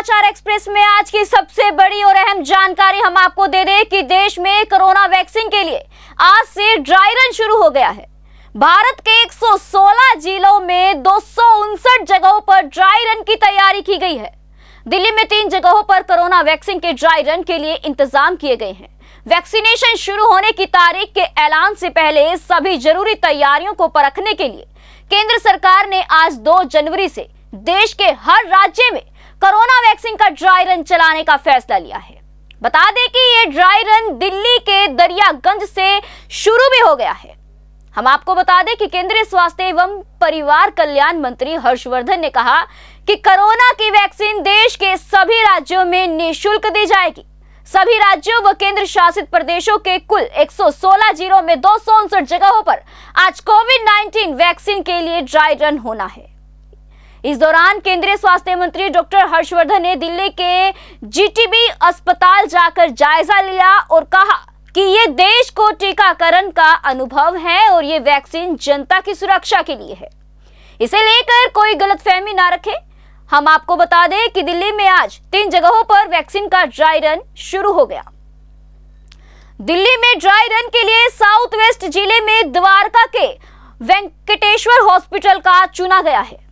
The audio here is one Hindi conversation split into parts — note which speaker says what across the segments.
Speaker 1: समाचार एक्सप्रेस में आज की सबसे बड़ी और अहम जानकारी हम आपको दे दें कि देश में कोरोना वैक्सीन के लिए आज से ड्राई रन शुरू हो गया है। भारत के 116 जिलों में दो जगहों पर ड्राई रन की तैयारी की गई है। दिल्ली में तीन जगहों पर कोरोना वैक्सीन के ड्राई रन के लिए इंतज़ाम किए गए हैं। वैक्सीनेशन शुरू होने की तारीख के ऐलान से पहले सभी ज़रूरी तैयारियों को परखने के लिए केंद्र सरकार ने आज 2 जनवरी से देश के हर राज्य में कोरोना वैक्सीन का ड्राई रन चलाने का फैसला लिया है। बता दें कि ये ड्राई रन दिल्ली के दरियागंज से शुरू भी हो गया है। हम आपको बता दें कि केंद्रीय स्वास्थ्य एवं परिवार कल्याण मंत्री हर्षवर्धन ने कहा कि कोरोना की वैक्सीन देश के सभी राज्यों में निशुल्क दी जाएगी। सभी राज्यों व केंद्र शासित प्रदेशों के कुल 116 जिलों में दो सौ उनसठ जगहों पर आज कोविड 19 वैक्सीन के लिए ड्राई रन होना है। इस दौरान केंद्रीय स्वास्थ्य मंत्री डॉक्टर हर्षवर्धन ने दिल्ली के जीटीबी अस्पताल जाकर जायजा लिया और कहा कि ये देश को टीकाकरण का अनुभव है और ये वैक्सीन जनता की सुरक्षा के लिए है। इसे लेकर कोई गलतफहमी ना रखे। हम आपको बता दें कि दिल्ली में आज तीन जगहों पर वैक्सीन का ड्राई रन शुरू हो गया। दिल्ली में ड्राई रन के लिए साउथ वेस्ट ज़िले में द्वारका के वेंकटेश्वर हॉस्पिटल का चुना गया है।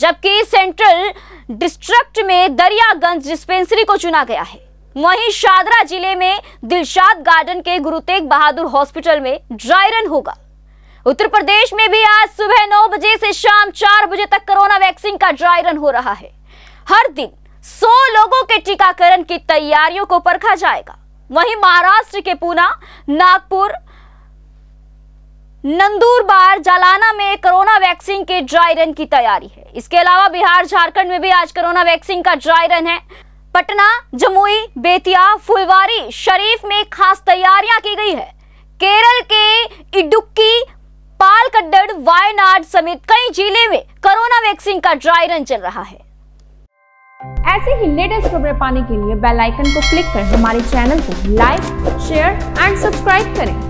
Speaker 1: जबकि सेंट्रल डिस्ट्रिक्ट में दरियागंज डिस्पेंसरी को चुना गया है। वहीं शादरा ज़िले में दिलशाद गार्डन के गुरु तेग बहादुर हॉस्पिटल में ड्राई रन होगा। उत्तर प्रदेश में भी आज सुबह नौ बजे से शाम चार बजे तक कोरोना वैक्सीन का ड्राई रन हो रहा है। हर दिन 100 लोगों के टीकाकरण की तैयारियों को परखा जाएगा। वहीं महाराष्ट्र के पूना, नागपुर नंदूरबार जालाना में कोरोना वैक्सीन के ड्राई रन की तैयारी है। इसके अलावा बिहार, झारखंड में भी आज कोरोना वैक्सीन का ड्राई रन है। पटना, जमुई, बेतिया, फुलवारी, शरीफ में खास तैयारियाँ की गई है। केरल के इडुक्की, पालकड्डड़, वायनाड समेत कई ज़िले में कोरोना वैक्सीन का ड्राई रन चल रहा है।
Speaker 2: ऐसे ही लेटेस्ट खबरें पाने के लिए बेल आइकन को क्लिक कर हमारे चैनल को लाइक, शेयर एंड सब्सक्राइब करें।